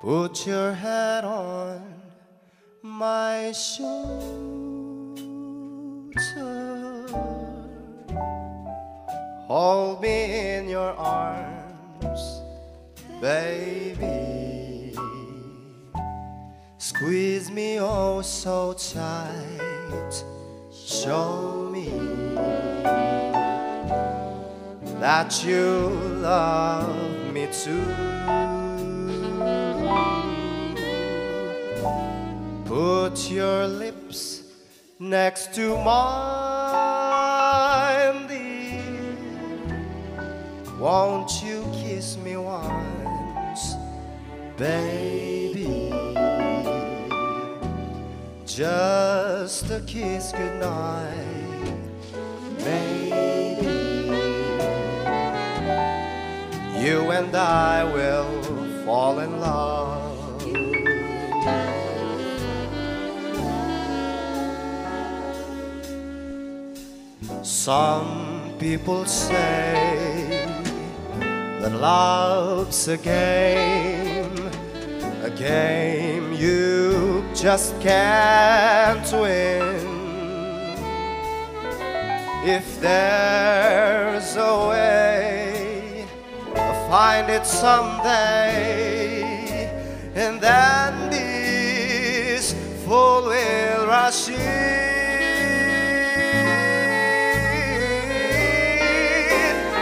Put your head on my shoulder. Hold me in your arms, baby. Squeeze me oh so tight. Show me that you love me too. Put your lips next to mine, dear. Won't you kiss me once, baby? Just a kiss goodnight, baby. You and I will fall in love. Some people say that love's a game, a game you just can't win. If there's a way, find it someday, and then this fool will rush in.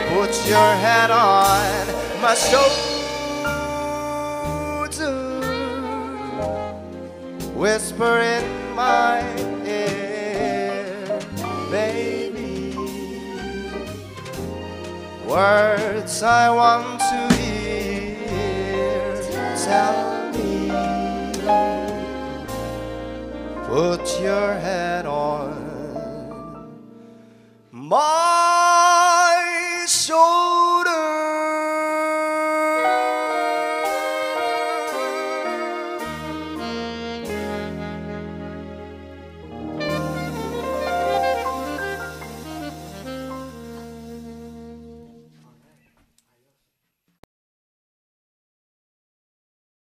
Put your head on my shoulder, whisper in my Words I want to hear. Tell me. Put your head on my shoulder.